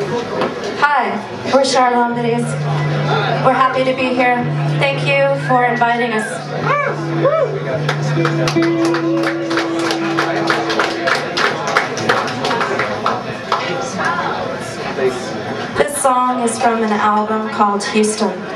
Hi, we're Charalambides. We're happy to be here. Thank you for inviting us. This song is from an album called Houston.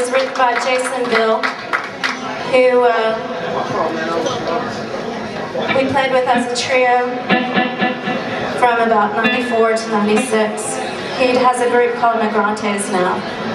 was written by Jason Bill, who uh, we played with as a trio from about 94 to 96. He has a group called Negrantes now.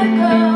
I go.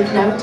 Positive note.